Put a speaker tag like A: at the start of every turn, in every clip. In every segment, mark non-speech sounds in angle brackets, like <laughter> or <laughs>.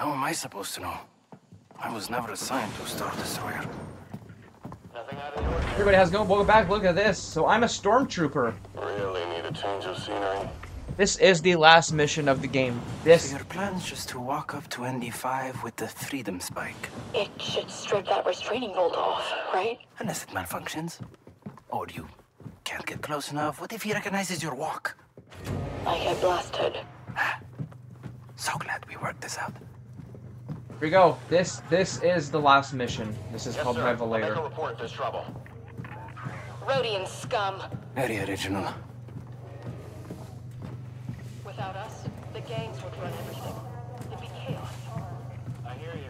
A: How am I supposed to know? I was never assigned to a Star Destroyer.
B: Everybody, how's it going? Welcome back. Look at this. So I'm a stormtrooper.
C: Really need a change of scenery.
B: This is the last mission of the game. This
A: So your plan's just to walk up to ND5 with the Freedom Spike.
D: It should strip that restraining bolt off, right?
A: Unless it malfunctions. Or you can't get close enough. What if he recognizes your walk?
D: I get blasted. <sighs>
A: So glad we worked this out.
B: Here we go. This this is the last mission. This is called
C: I'll make a
B: Revelator.
C: report there's trouble.
D: Rodian scum.
A: Very original.
D: Without us, the gangs would run everything. It'd be chaos.
C: I hear you.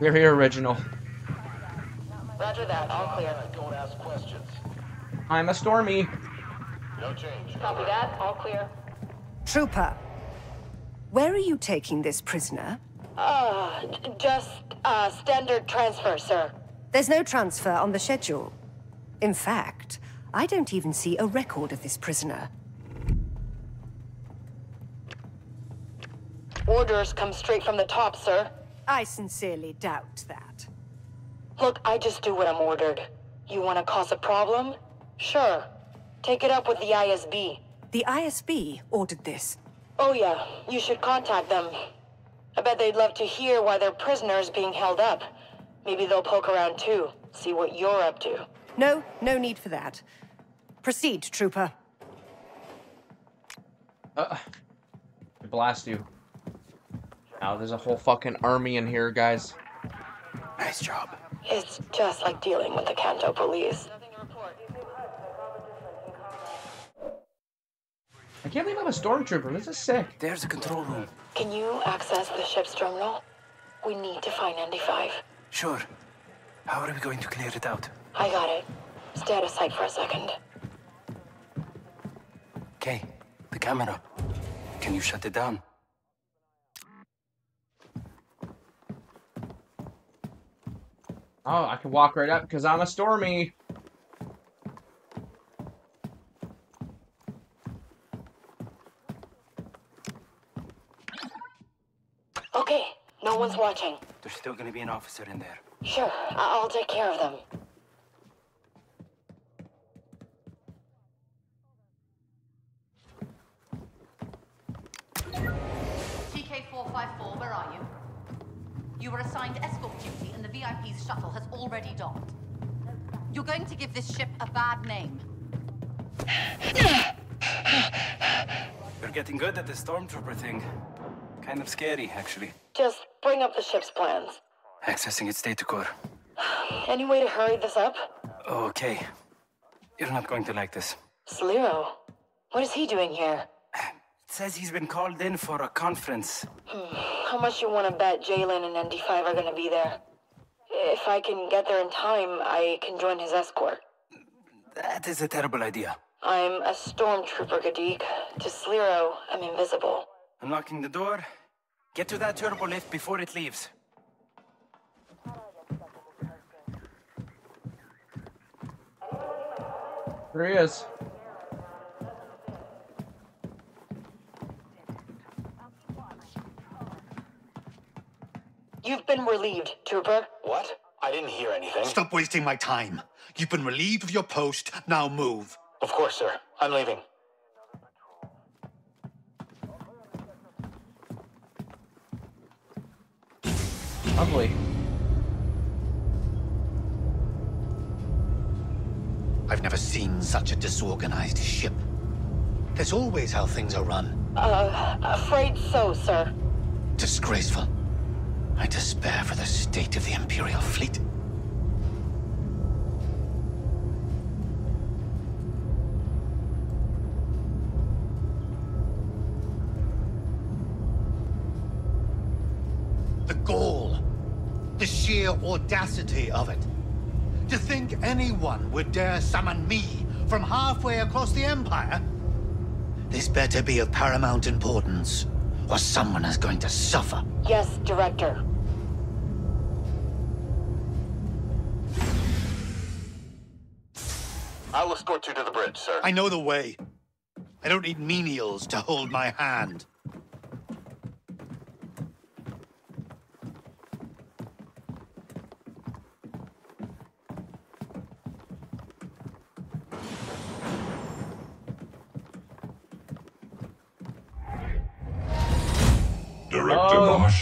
B: We're here original.
D: Roger that. All clear.
C: Don't ask questions.
B: I'm a Stormy.
C: No change.
D: Copy that. All clear.
E: Trooper, where are you taking this prisoner?
D: Uh, just, uh, standard transfer, sir.
E: There's no transfer on the schedule. In fact, I don't even see a record of this prisoner.
D: Orders come straight from the top, sir.
E: I sincerely doubt that.
D: Look, I just do what I'm ordered. You want to cause a problem? Sure. Take it up with the ISB.
E: The ISB ordered this.
D: Oh, yeah. You should contact them. I bet they'd love to hear why their prisoner is being held up. Maybe they'll poke around too, see what you're up to.
E: No, no need for that. Proceed, Trooper.
B: Uh, blast you. Now there's a whole fucking army in here, guys.
A: Nice job.
D: It's just like dealing with the Canto police.
B: I can't believe I'm a stormtrooper. This is sick.
A: There's a control room.
D: Can you access the ship's terminal? We need to find ND5.
A: Sure. How are we going to clear it out?
D: I got it. Stay out of sight for a second.
A: Okay, the camera. Can you shut it down?
B: Oh, I can walk right up because I'm a Stormy.
D: Okay, no one's watching.
A: There's still gonna be an officer in there.
D: Sure, I- I'll take care of them.
F: TK454, where are you? You were assigned escort duty and the VIP's shuttle has already docked. You're going to give this ship a bad name.
A: You're getting good at the stormtrooper thing. Kind of scary, actually.
D: Just bring up the ship's plans.
A: Accessing its data core.
D: Any way to hurry this up?
A: Okay. You're not going to like this.
D: Sliro, what is he doing here?
A: It says he's been called in for a conference.
D: Hmm, how much you want to bet Jaylen and ND5 are going to be there? If I can get there in time, I can join his escort.
A: That is a terrible idea.
D: I'm a stormtrooper, Gadik. To Sliro, I'm invisible.
A: Unlocking the door. Get to that turbo lift before it leaves.
B: There he is.
D: You've been relieved, Trooper.
C: What? I didn't hear anything.
G: Stop wasting my time. You've been relieved of your post. Now move.
C: Of course, sir. I'm leaving.
B: Lovely.
G: I've never seen such a disorganized ship. That's always how things are run.
D: Uh, afraid so, sir.
G: Disgraceful. I despair for the state of the Imperial fleet. Sheer audacity of it. To think anyone would dare summon me from halfway across the Empire? This better be of paramount importance, or someone is going to suffer.
D: Yes, Director.
C: I'll escort you to the bridge, sir.
G: I know the way. I don't need menials to hold my hand.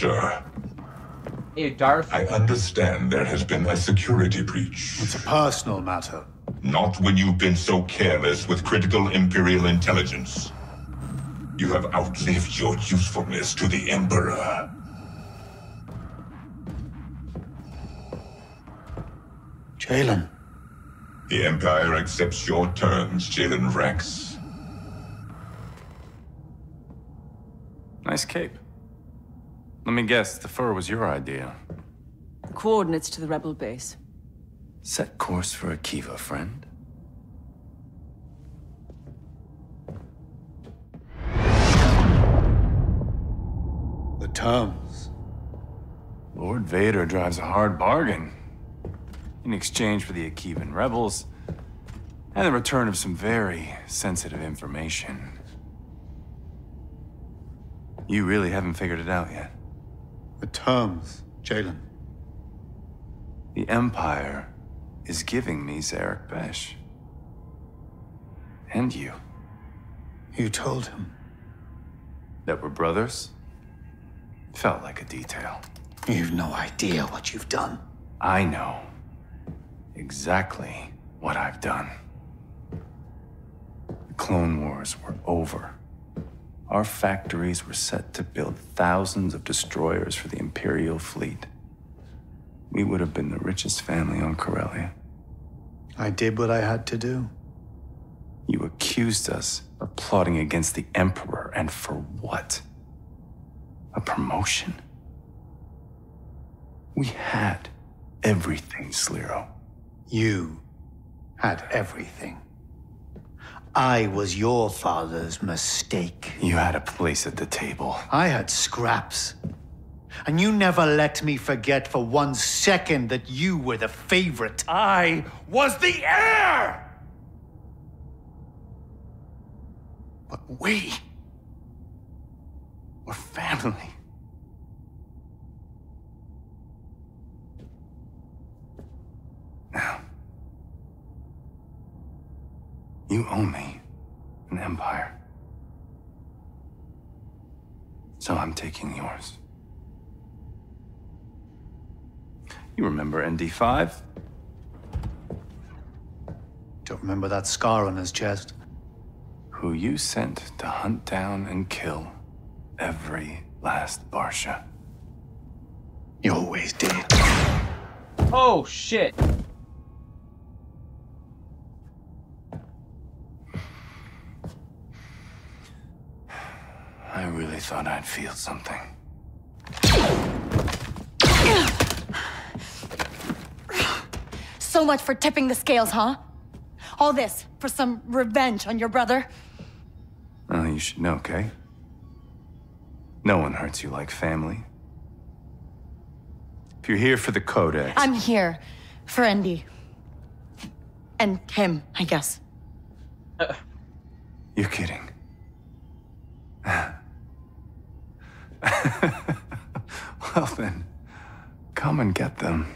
H: Director.
B: Hey, Darth.
H: I understand there has been a security breach.
G: It's a personal matter.
H: Not when you've been so careless with critical Imperial intelligence. You have outlived your usefulness to the Emperor.
G: Jaylen,
H: The Empire accepts your terms, Jaylen Vrax.
I: Nice cape. Let me guess, the fur was your idea.
J: Coordinates to the rebel base.
I: Set course for Akiva, friend.
G: the terms.
I: Lord Vader drives a hard bargain. In exchange for the Akivan rebels, and the return of some very sensitive information. You really haven't figured it out yet.
G: The terms, Jaylen.
I: The Empire is giving me Zerek Besh. And you.
G: You told him.
I: That we're brothers? Felt like a detail.
G: You've no idea what you've done.
I: I know exactly what I've done. The Clone Wars were over. Our factories were set to build thousands of destroyers for the Imperial fleet. We would have been the richest family on Corellia.
G: I did what I had to do.
I: You accused us of plotting against the Emperor, and for what? A promotion? We had everything, Sliro.
G: You had everything. I was your father's mistake.
I: You had a place at the table.
G: I had scraps. And you never let me forget for one second that you were the favorite. I was the heir!
I: But we were family. Now, you owe me an empire. So I'm taking yours. You remember ND5?
G: Don't remember that scar on his chest.
I: Who you sent to hunt down and kill every last Barsha.
G: You always did.
B: Oh shit.
I: I really thought I'd feel something.
K: So much for tipping the scales, huh? All this for some revenge on your brother?
I: Well, you should know, Kay. No one hurts you like family. If you're here for the Codex,
K: I'm here for Endy. And him, I guess.
I: you're kidding. <laughs> well then, come and get them.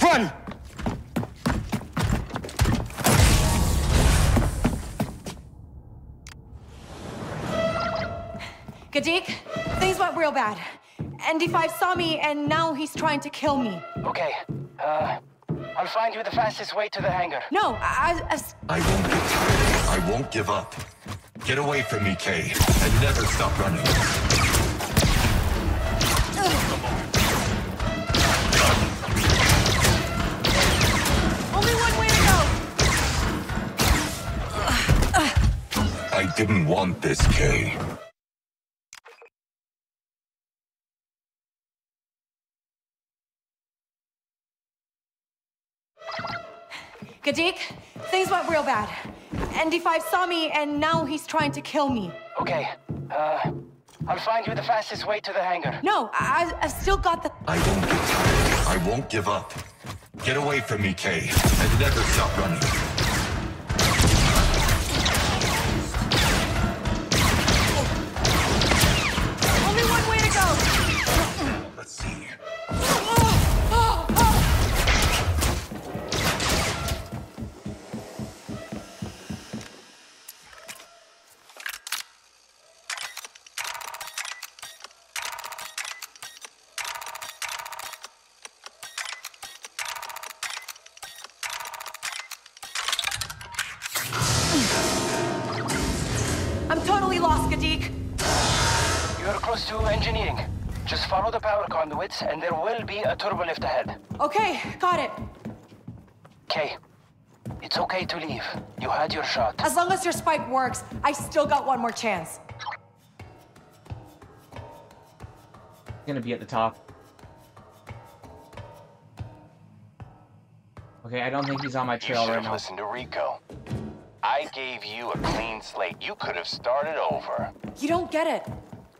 G: Run!
K: Gadik, things went real bad. ND5 saw me, and now he's trying to kill me.
A: Okay, uh, I'll find you the fastest way to the hangar.
K: No, I, I,
H: I won't get tired. I won't give up. Get away from me, Kay, and never stop running.
K: only one way to go.
H: I didn't want this, Kay.
K: Gadik, things went real bad. ND5 saw me, and now he's trying to kill me.
A: Okay, uh, I'll find you the fastest way to the hangar.
K: No, I, I've still got the.
H: I won't get tired. I won't give up. Get away from me, Kay, and never stop running.
K: Only one way to go.
H: Let's see.
A: Just follow the power conduits, and there will be a turbo lift ahead.
J: Okay, got it.
A: Kay, it's okay to leave. You had your shot.
J: As long as your spike works, I still got one more chance.
B: gonna be at the top. Okay, I don't think he's on my trail
L: should
B: right
L: have
B: now.
L: Listen to Rico. I gave you a clean slate. You could have started over.
J: You don't get it.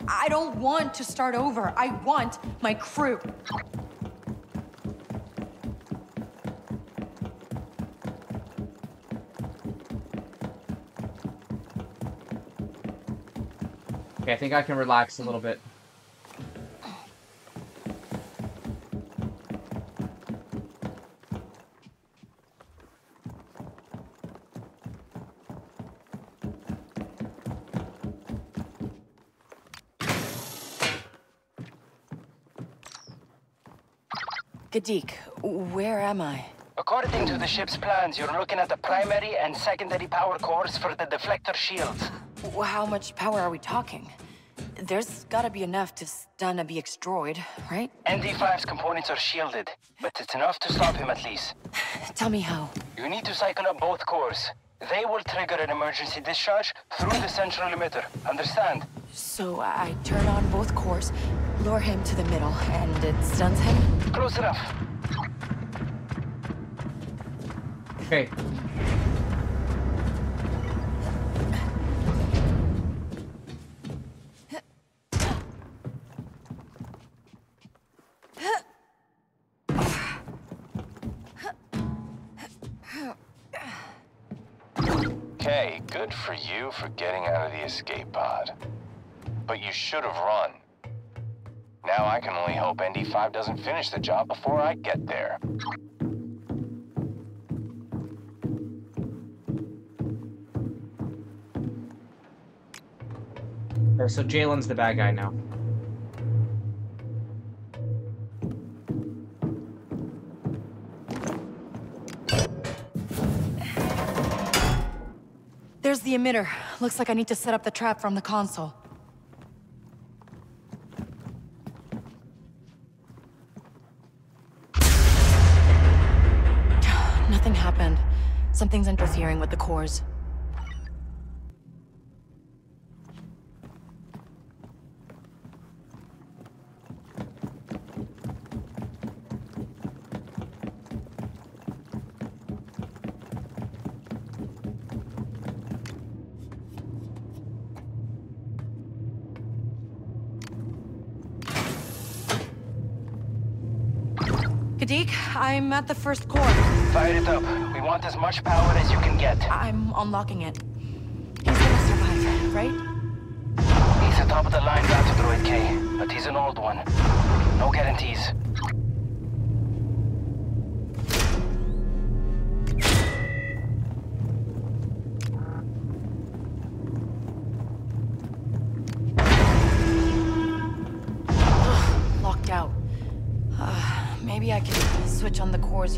J: I don't want to start over. I want my crew.
B: Okay, I think I can relax a little bit.
M: Gadik, where am I?
A: According to the ship's plans, you're looking at the primary and secondary power cores for the deflector shields.
M: How much power are we talking? There's gotta be enough to stun a BX droid, right?
A: ND5's components are shielded, but it's enough to stop him at least. <sighs>
M: Tell me how.
A: You need to cycle up both cores. They will trigger an emergency discharge through the central emitter. Understand?
M: So I turn on both cores, lure him to the middle, and it stuns him?
A: Close enough.
B: Okay.
L: Okay, good for you for getting out of the escape pod. But you should have run. Now I can only hope ND5 doesn't finish the job before I get there.
B: Okay, so Jaylen's the bad guy now.
J: There's the emitter. Looks like I need to set up the trap from the console. Something's interfering with the cores. Gadik, I'm at the first core.
A: Fire it up. We want as much power as you can get.
J: I'm unlocking it. He's gonna survive, right?
A: He's a top of the line data droid K, but he's an old one. No guarantees.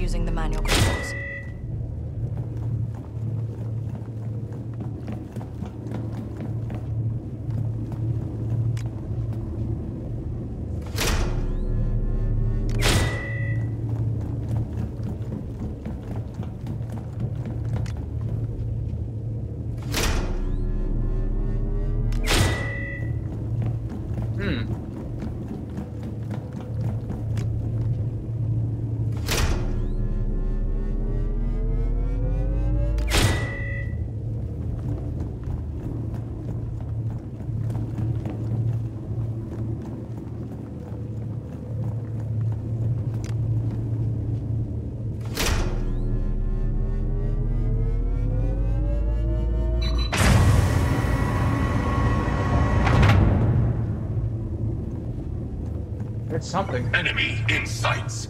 J: Using the manual controls.
B: Something.
N: Enemy in sights.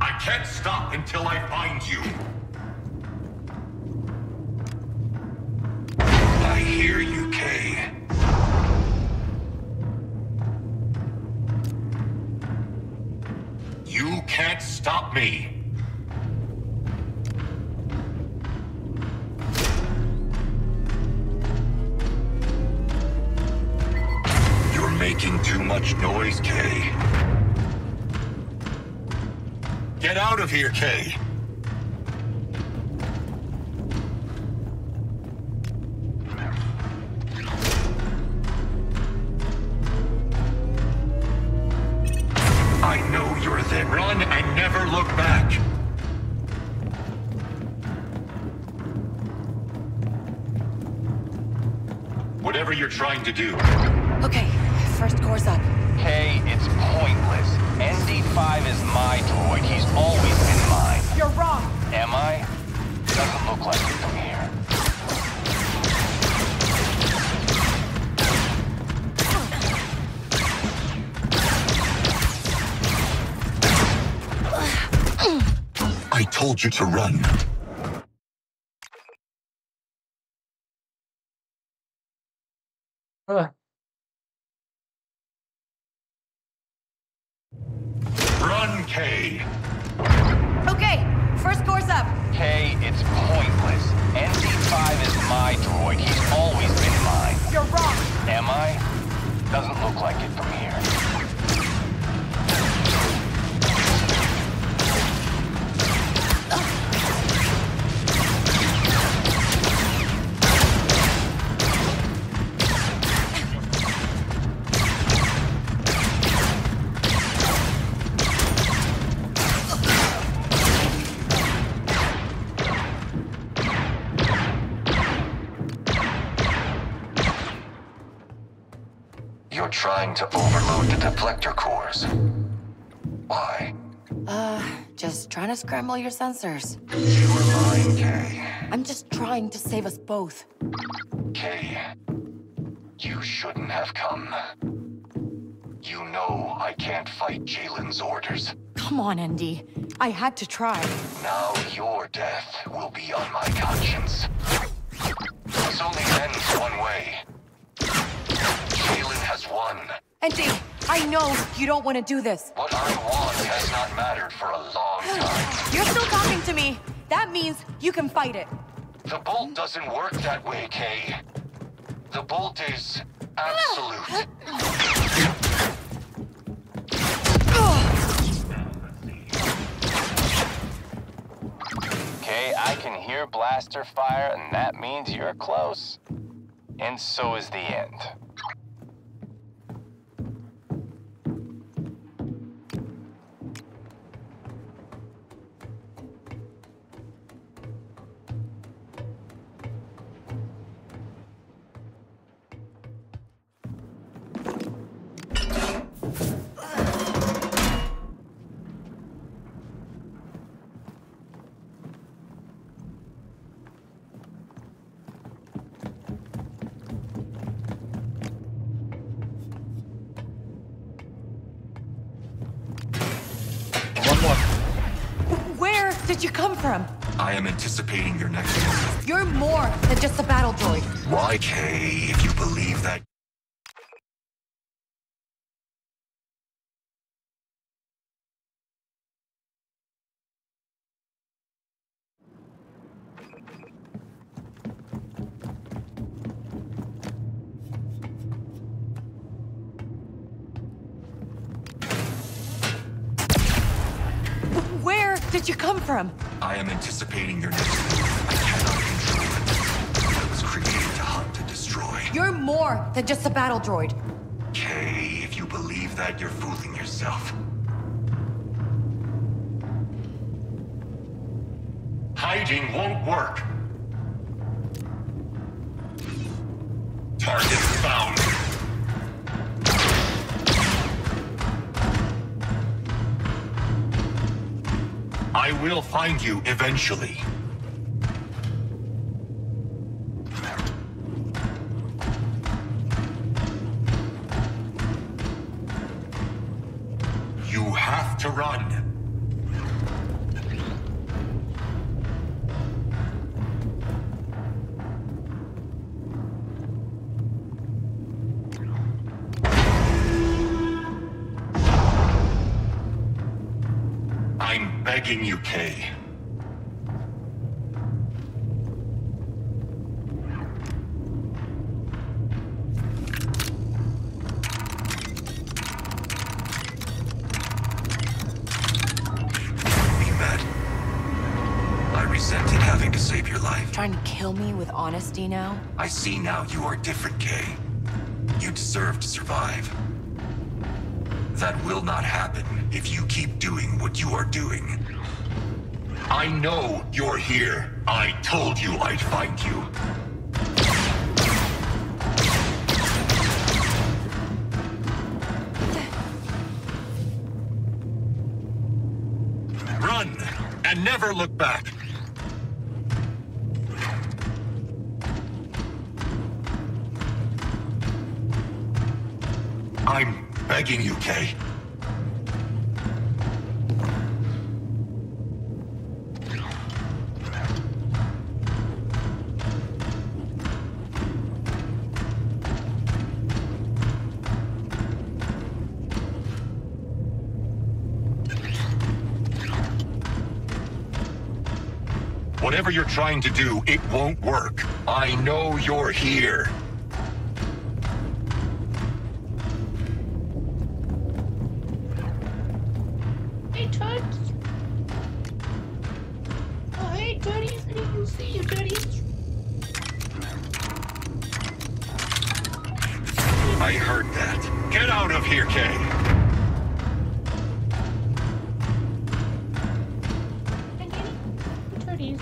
N: I can't stop until I find you. I hear you, Kay. You can't stop me. Noise. Get out of here, Kay. You to run.
L: To overload the deflector cores. Why?
O: Uh, just trying to scramble your sensors.
N: You were lying, Kay.
O: I'm just trying to save us both.
N: Kay, you shouldn't have come. You know I can't fight Jaylen's orders.
J: Come on, Andy. I had to try.
N: Now your death will be on my conscience. This only ends one way. Jalen has won.
J: Andy, I know you don't want to do this.
N: What I want has not mattered for a long time.
J: You're still talking to me. That means you can fight it.
N: The bolt doesn't work that way, Kay. The bolt is absolute.
L: Okay, I can hear blaster fire, and that means you're close. And so is the end.
J: Did you come from?
N: I am anticipating your next move.
J: You're more than just a battle droid.
N: Why, Kay, if you believe that
J: did you come from?
N: I am anticipating your next move, I cannot control it. I was created to hunt and destroy.
J: You're more than just a battle droid.
N: Kay, if you believe that, you're fooling yourself. Hiding won't work. Will find you eventually. I'm begging you, Kay.
J: trying to kill me with honesty now?
N: I see now you are different, Kay. You deserve to survive. That will not happen if you keep doing what you are doing. I know you're here. I told you I'd find you. Run and never look back. Begging you, Kay. Whatever you're trying to do, it won't work. I know you're here. Here, Kay.
P: Tooties.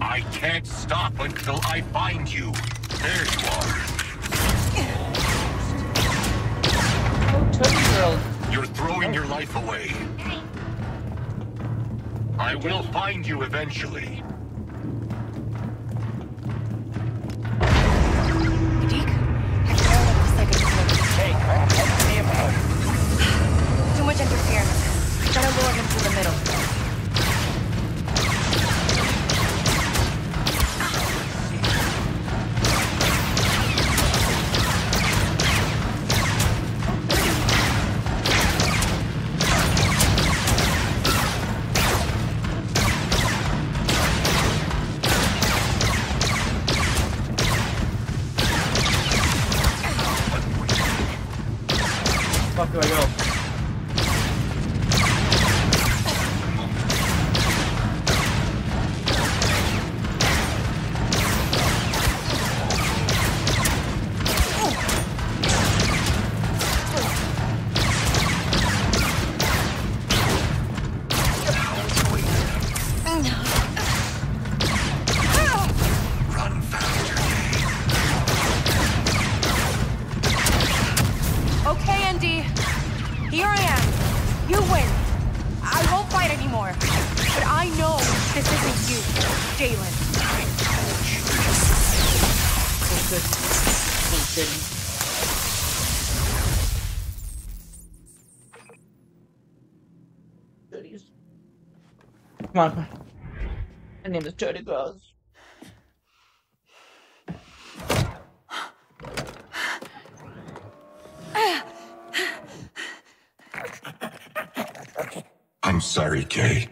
N: I can't stop until I find you. There you are.
B: Oh, Tootsie Girl.
N: You're throwing your life away. I will find you eventually.
P: Tooties. Come on, come on. My name is Tootie Girls.
N: I'm sorry, Kay.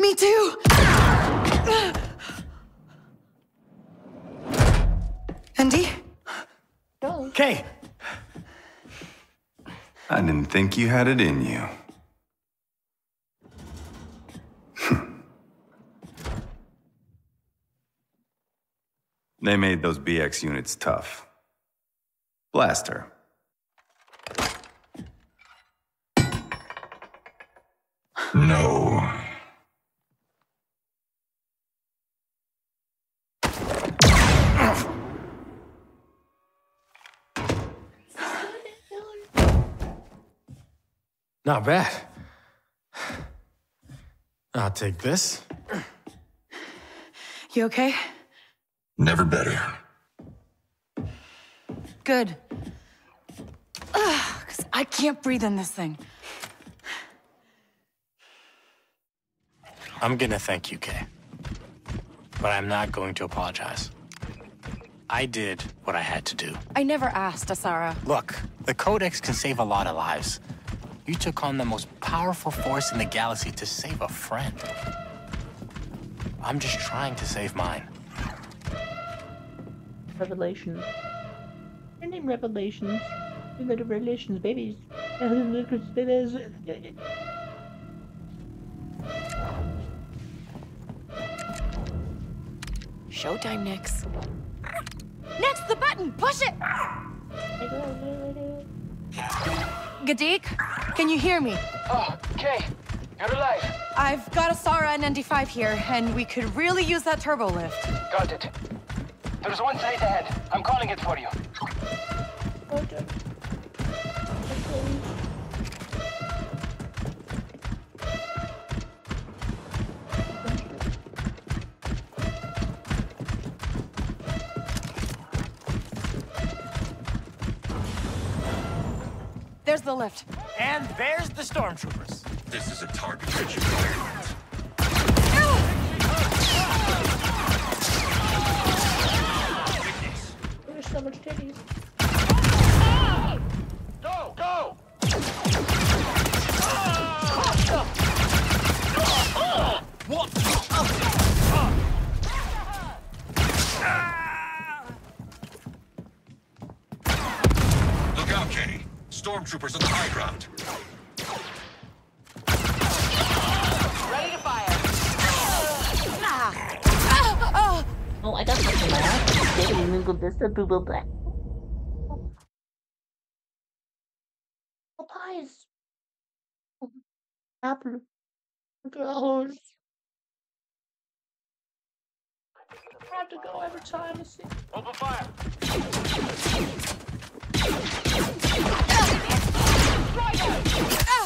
J: Me too! Andy?
I: Kay! I didn't think you had it in you. <laughs> they made those BX units tough. Blast her.
N: No.
Q: Not bad. I'll take this.
J: You okay?
N: Never better.
J: Good. Ugh, 'cause I can't breathe in this thing.
Q: I'm gonna thank you, Kay. But I'm not going to apologize. I did what I had to do.
J: I never asked, Asara.
Q: Look, the Codex can save a lot of lives. You took on the most powerful force in the galaxy to save a friend. I'm just trying to save mine.
P: Revelations. Your name Revelations. You little Revelations babies.
J: Showtime, Nix. Nix, the button! Push it! Gadik, can you hear me?
A: Oh, Kay, you're alive.
K: I've got Asara and ND5 here, and we could really use that turbo lift.
A: Got it. There's one site ahead. I'm calling it for you.
K: There's the lift.
Q: And there's the stormtroopers.
N: This is a target-rich environment.
P: There's so much titties.
R: Go, go!
Q: What?
N: Look out, Kay. Stormtroopers on the high ground.
D: Ready to fire.
P: Oh, I got something like Didn't even go this a boo boo black. Oh, pies. Apple. Girls. I have to go every time to see.
R: Open fire!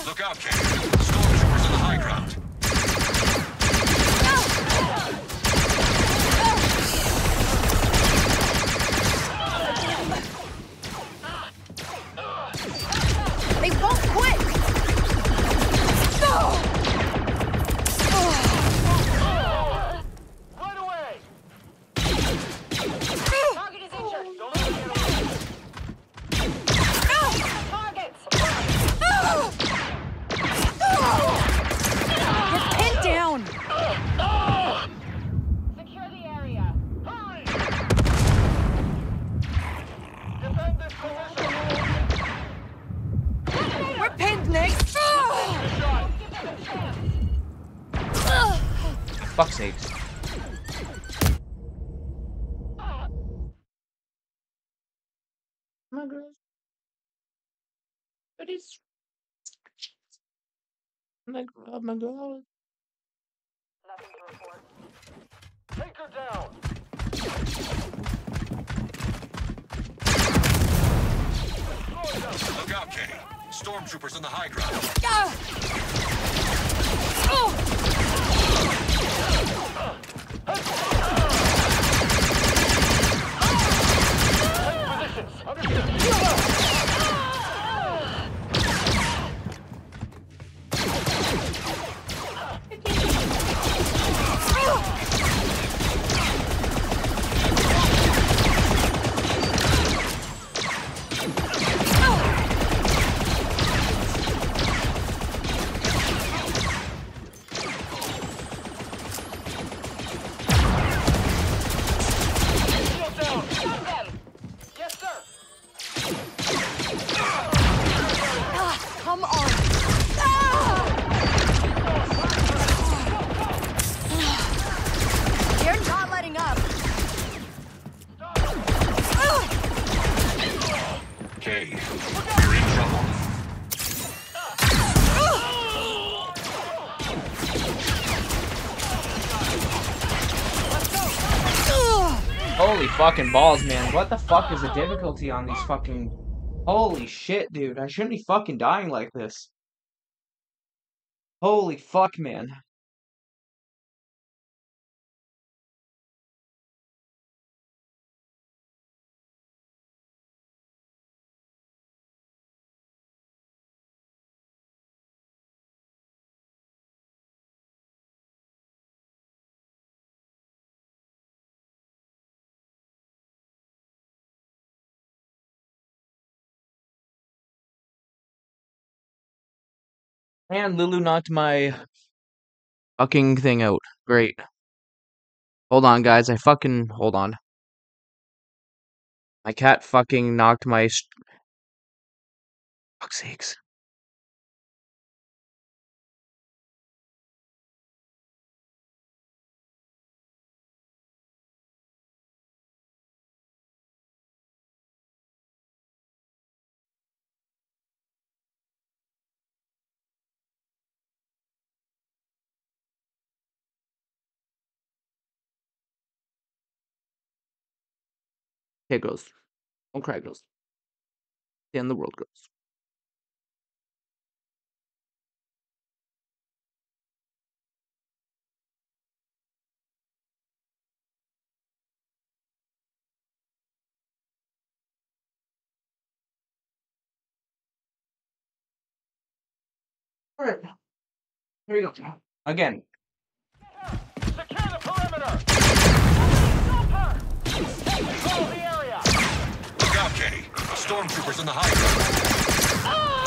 N: Look out, Kay.
B: Fuck's sakes.
P: My girls. But it's. My, oh my god.
D: Nothing to report.
R: Take her down!
N: Look out, Kay. Stormtroopers on the high ground. Oh.
B: Positions! Fucking balls, man. What the fuck is the difficulty on these fucking... Holy shit, dude. I shouldn't be fucking dying like this. Holy fuck, man. And Lulu knocked my fucking thing out. Great. Hold on, guys. I fucking hold on. My cat fucking knocked my. Fuck's sakes. Okay, Ghost. Don't cry, girls. The end the world, Ghost. All right. Here we go. Again.
S: Secure the perimeter! Control the area!
N: Look out, Kay. Stormtroopers in the high ground.
Q: Ah!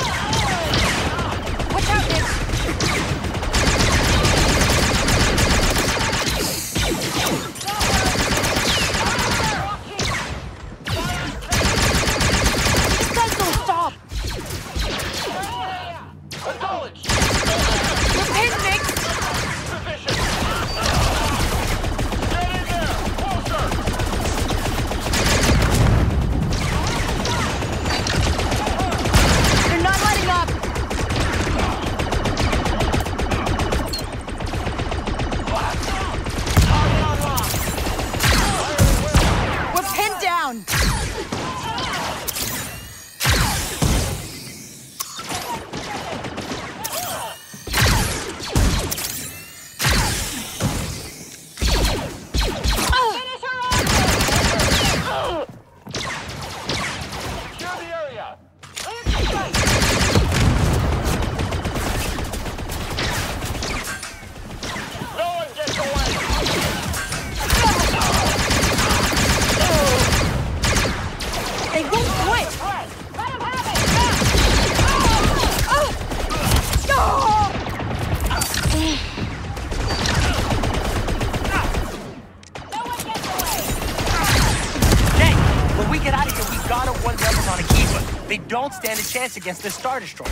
Q: Stand against this Star Destroyer.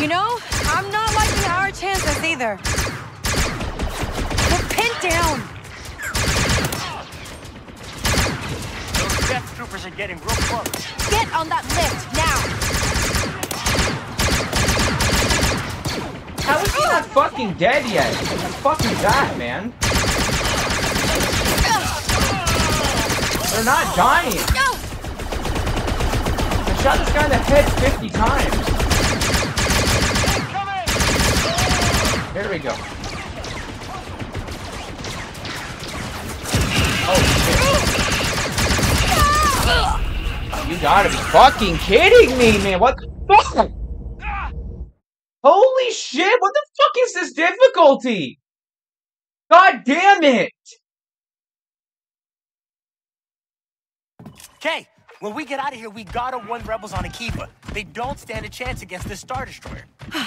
J: You know, I'm not liking our chances either. We're pinned down!
Q: Those Death Troopers are getting real close.
J: Get on that lift, now!
B: How is he not fucking dead yet? What fucking that, man? They're not dying. Shot this guy in the head 50 times. Here we go. Oh shit. You gotta be fucking kidding me, man. What the fuck? Holy shit, what the fuck is this difficulty? God damn it!
Q: Jay, when we get out of here, we gotta one rebels on a keeper. They don't stand a chance against this Star Destroyer. <sighs>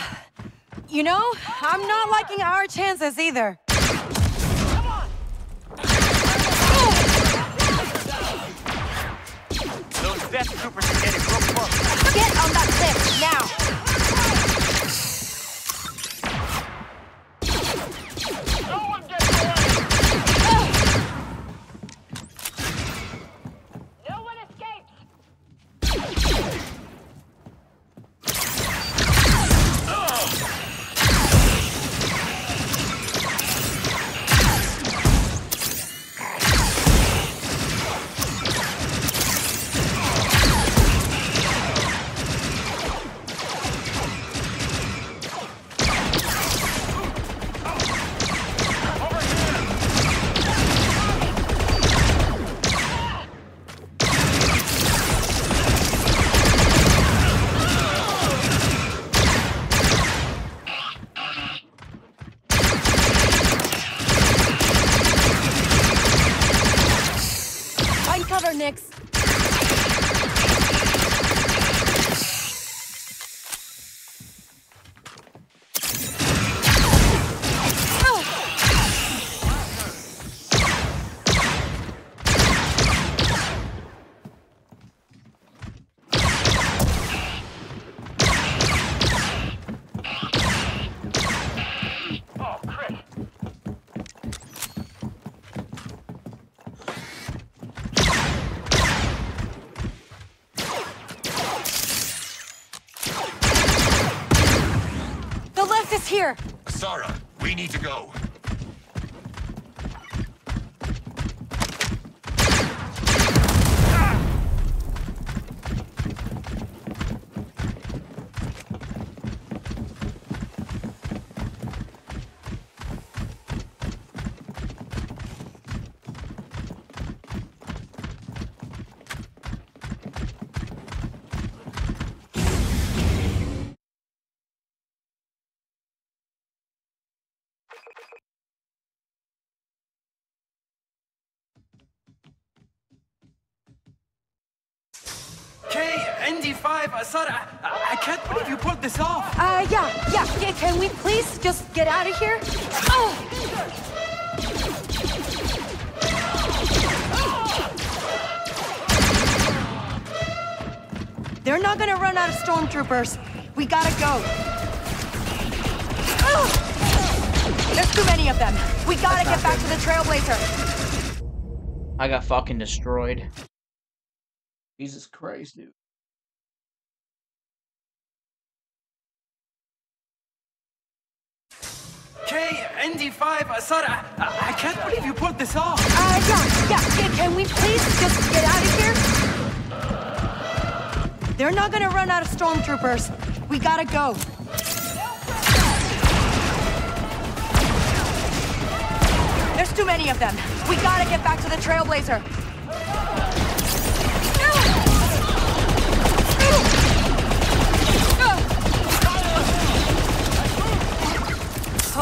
J: You know, I'm not liking our chances either.
Q: Those Death Troopers are getting real close.
J: Get on that lift, now!
S: No one escapes!
J: Find cover, Nix.
S: Oh, Chris!
J: The lift is
N: Sarah, we need to go.
A: ND5, Sarah, I, I can't believe you pulled this off.
J: Uh, yeah, yeah, yeah. Can we please just get out of here? Oh! They're not gonna run out of stormtroopers. We gotta go. Oh! There's too many of them. We gotta
B: That's
J: get
B: not
J: back to the Trailblazer.
B: I got fucking destroyed. Jesus Christ, dude.
A: K, ND5, uh, Sarah, I, I can't believe you pulled this off.
J: Uh, yeah, yeah. Can we please just get out of here? They're not gonna run out of stormtroopers. We gotta go. There's too many of them. We gotta get back to the Trailblazer.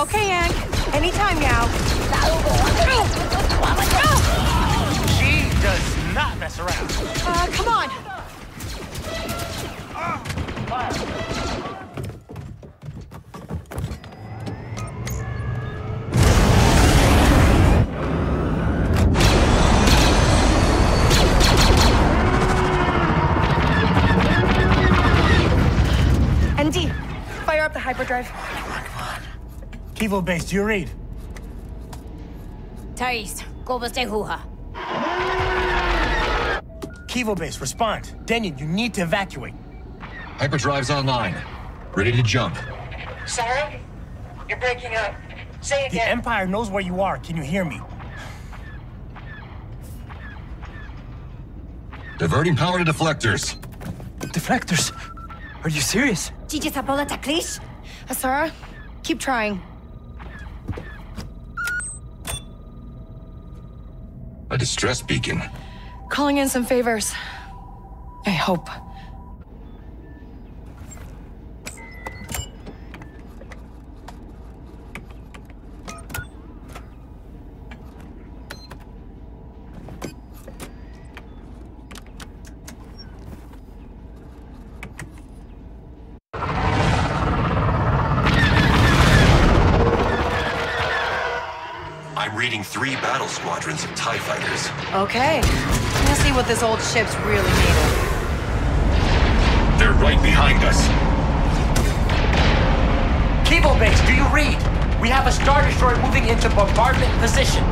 J: Okay, Hank. Anytime now.
Q: She does not mess around.
J: Uh, come on.
Q: Kivo base, do you read?
T: Thais, gå besteg huha.
Q: Kivo base, respond. Dennion, you need to evacuate.
N: Hyperdrive's online. Ready to jump.
R: Sarah? You're breaking up. Say again.
Q: The Empire knows where you are. Can you hear me?
N: Diverting power to deflectors.
A: Deflectors? Are you serious?
T: Chichi Sapola Taklish?
J: Asara, keep trying.
N: A distress beacon.
J: Calling in some favors. I hope.
N: I'm three battle squadrons of TIE fighters.
U: Okay. Let's see what this old ship's really made of.
N: They're right behind us.
Q: Kivo base, do you read? We have a Star Destroyer moving into bombardment position.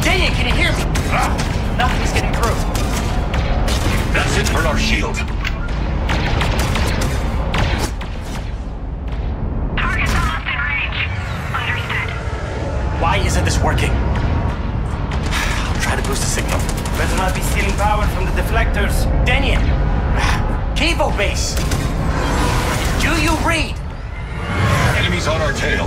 Q: Dennion, can you hear me? Ah, nothing's getting through.
N: That's it for our shield.
Q: Why isn't this working? I'll try to boost the signal. Better not be stealing power from the deflectors. Dennion! Kivo base! Do you read?
N: Enemies on our tail.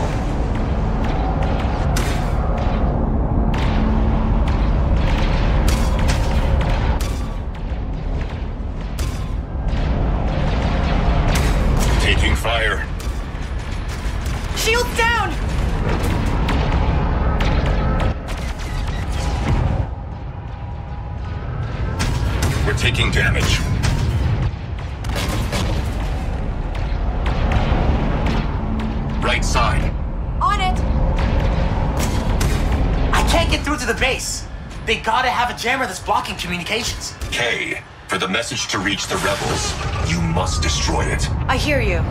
Q: Jammer that's blocking communications.
N: K. For the message to reach the rebels, you must destroy it.
U: I hear you.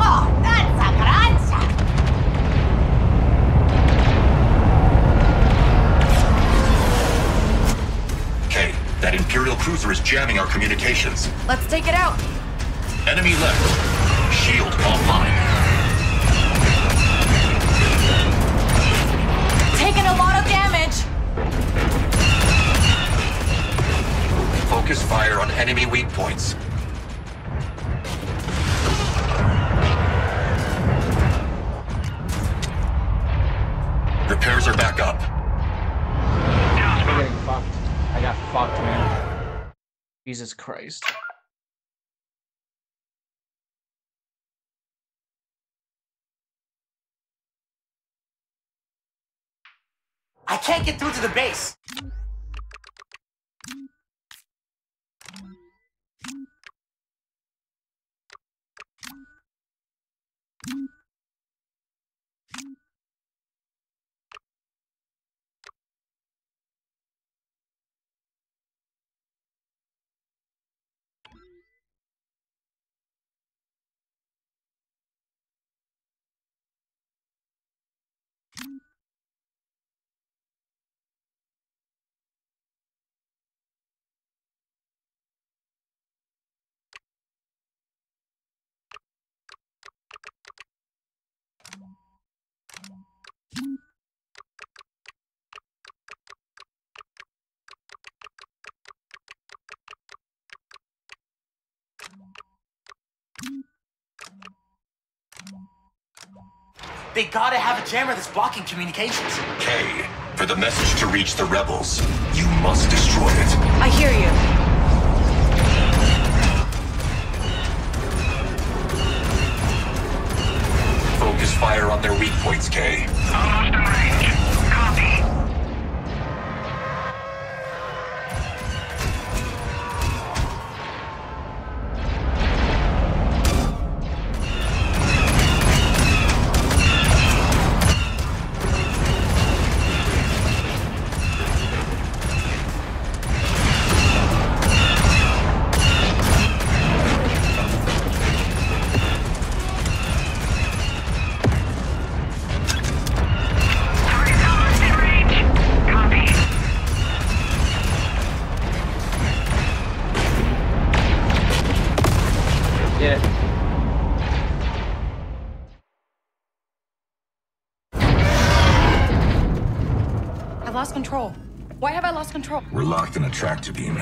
T: Oh, that's a granza.
N: K. That Imperial cruiser is jamming our communications.
U: Let's take it out.
N: Enemy left. Shield offline. Focus fire on enemy weak points. Repairs are back up.
B: We're getting fucked. I got fucked, man. Jesus Christ.
Q: I can't get through to the base. They gotta have a jammer that's blocking communications.
N: Okay, for the message to reach the rebels, you must destroy it.
J: I hear you.
N: Fire on their weak points, Kay. Tractor beam.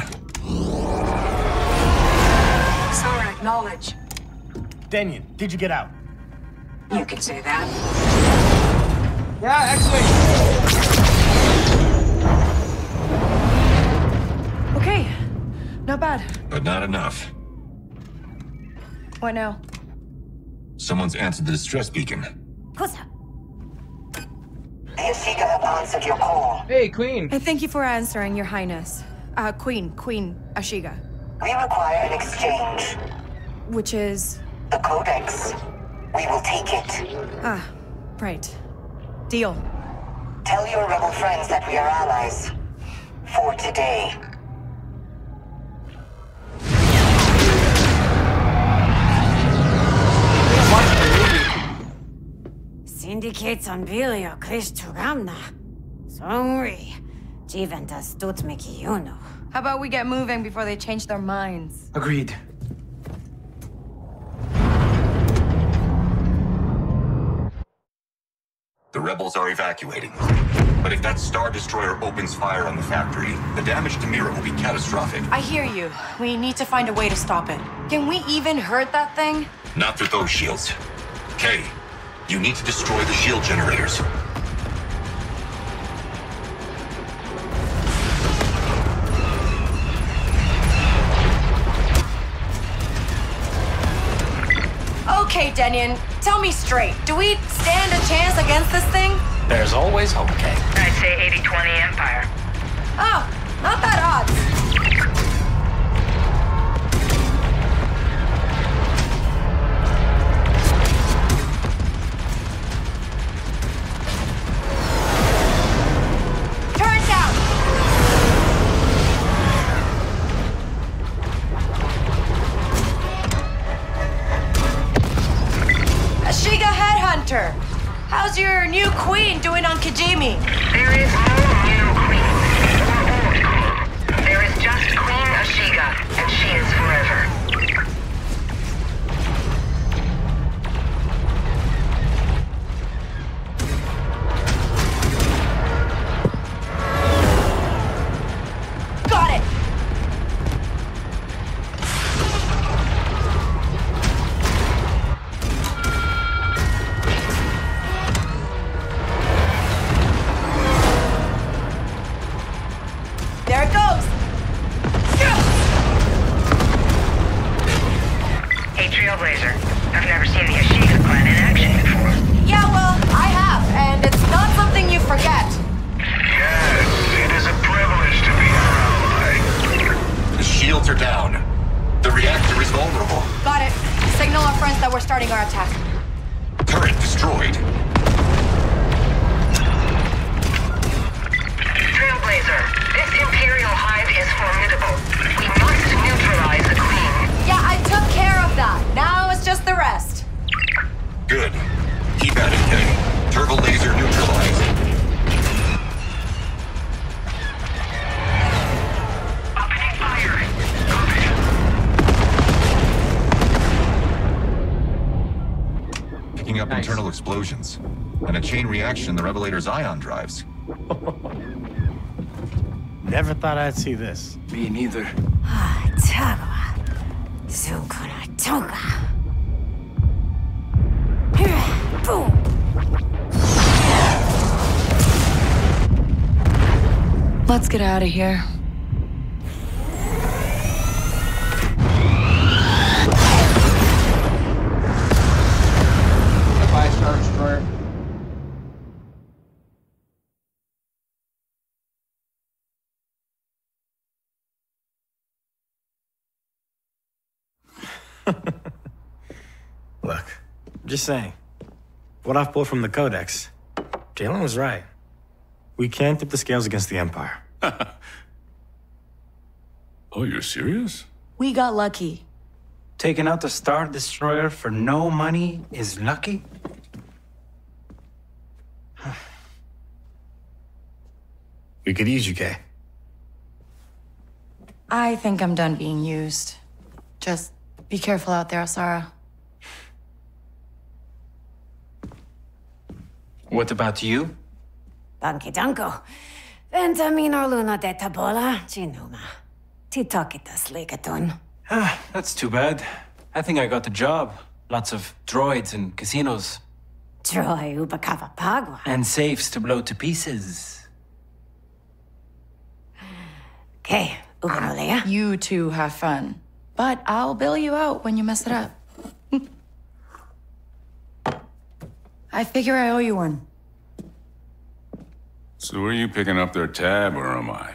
E: Sora, acknowledge.
Q: Dennion, did you get out?
E: You can say that.
B: Yeah, actually.
J: Okay. Not bad.
N: But not enough.
J: What now?
N: Someone's answered the distress beacon.
V: Kusa.
W: The Ashiga have answered your call.
B: Hey, Queen.
J: And thank you for answering, Your Highness. Uh, Queen, Queen Ashiga.
W: We require an exchange.
J: Which is.
W: The Codex. We will take it.
J: Ah, right. Deal.
W: Tell your rebel friends that we are allies. For today.
V: Syndicates on Vilio, Krish Turamna. Songri. Jiventas you know.
J: How about we get moving before they change their minds?
Q: Agreed.
N: The rebels are evacuating. But if that Star Destroyer opens fire on the factory, the damage to Mira will be catastrophic.
J: I hear you. We need to find a way to stop it. Can we even hurt that thing?
N: Not through those shields. Kay, you need to destroy the shield generators.
J: Okay, Dennion, tell me straight. Do we stand a chance against this thing?
Q: There's always hope, Kay.
R: I'd say 80-20 Empire.
J: Oh, not bad odds. New queen doing on Kijimi?
R: There is no new queen. There is just Queen Ashiga, and she is forever. In
N: the Revelator's ion drives. <laughs>
Q: Never thought I'd see this.
I: Me neither.
V: Ah, Tagwa. Zukuna Toga. Boom!
J: Let's get out of here.
Q: Just saying. What I've pulled from the Codex, Jaylen was right. We can't tip the scales against the Empire. <laughs>
X: Oh, you're serious?
J: We got lucky.
Q: Taking out the Star Destroyer for no money is lucky? <sighs> we could use you, Kay.
J: I think I'm done being used. Just be careful out there, Sarah.
Q: What about you?
V: Danke danko. Ventamin luna de tabola, ginuma. Titokitas legatun.
Q: Ah, that's too bad. I think I got the job. Lots of droids and casinos.
V: Troy ubakava pagwa.
Q: And safes to blow to pieces.
V: Okay, uganolea.
J: You two have fun. But I'll bail you out when you mess it up. I figure I owe you one.
X: So are you picking up their tab, or am I?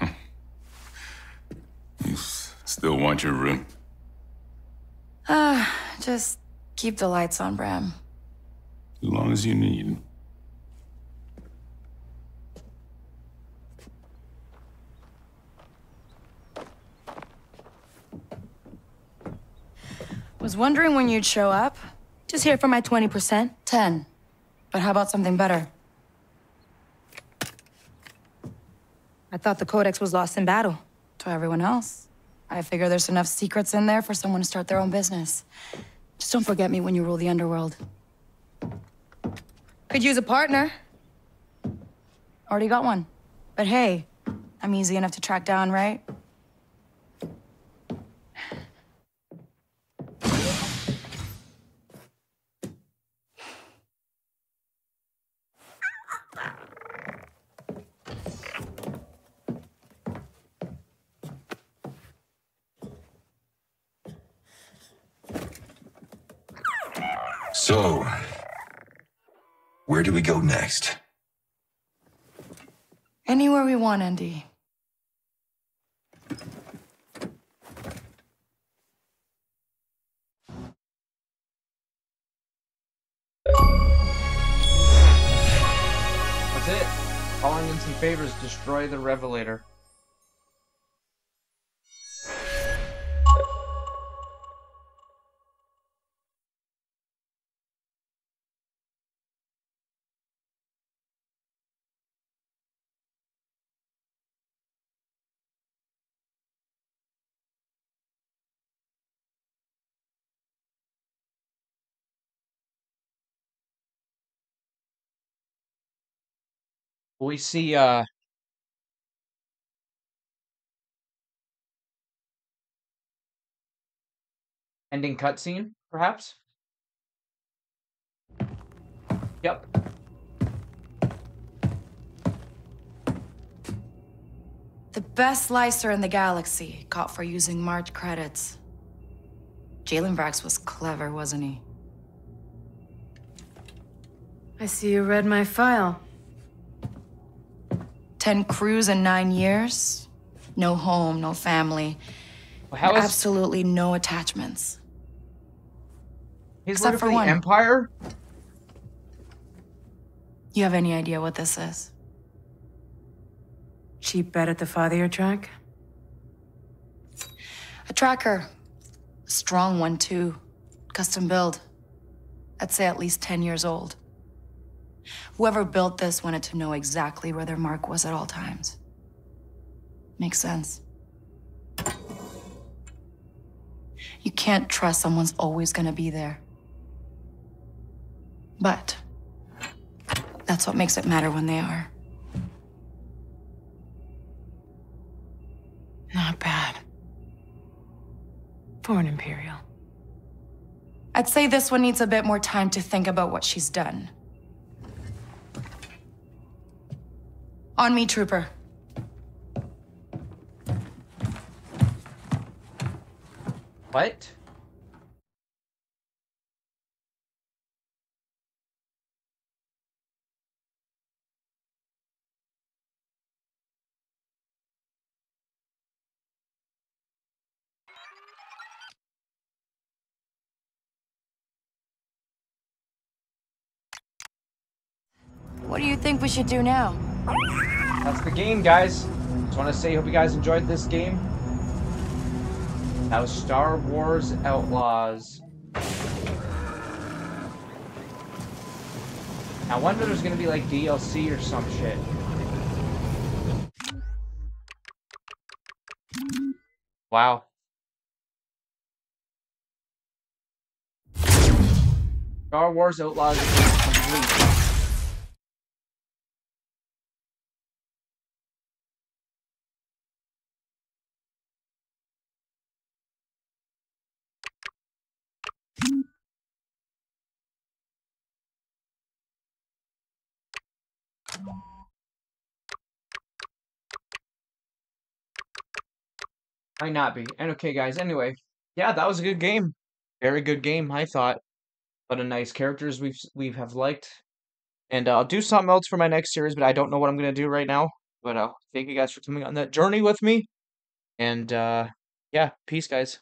X: <laughs> you still want your room?
J: Ah, just keep the lights on, Bram.
X: As long as you need.
J: Was wondering when you'd show up. Just here for my 20%. 10. But how about something better?
K: I thought the Codex was lost in battle.
J: To everyone else. I figure there's enough secrets in there for someone to start their own business. Just don't forget me when you rule the underworld.
K: Could use a partner.
J: Already got one. But hey, I'm easy enough to track down, right?
N: Do we go next?
J: Anywhere we want, Andy.
B: That's it. Calling in some favors, destroy the Revelator. We see uh ending cutscene, perhaps? Yep.
J: The best slicer in the galaxy, caught for using March credits. Jaylen Vrax was clever, wasn't he?
K: I see you read my file.
J: Ten crews in nine years. No home, no family.
B: how
J: and
B: is-
J: Absolutely no attachments.
B: He's
J: Except for
B: for the
J: one.
B: Empire?
J: You have any idea what this is?
K: Cheap bet at the father track?
J: A tracker. A strong one, too. Custom build. I'd say at least 10 years old. Whoever built this wanted to know exactly where their mark was at all times. Makes sense. You can't trust someone's always gonna be there. But that's what makes it matter when they are.
K: Not bad. For an Imperial.
J: I'd say this one needs a bit more time to think about what she's done. On me, Trooper.
B: What?
J: What do you think we should do now?
B: That's the game, guys. Just want to say, hope you guys enjoyed this game. That was Star Wars Outlaws. I wonder if there's gonna be like DLC or some shit. Wow. Star Wars Outlaws complete. Might not be. And okay, guys, anyway. Yeah, that was a good game. Very good game, I thought. But a nice characters we've we've have liked. And uh, I'll do something else for my next series, but I don't know what I'm gonna do right now. But uh, thank you guys for coming on that journey with me. And uh, yeah, peace, guys.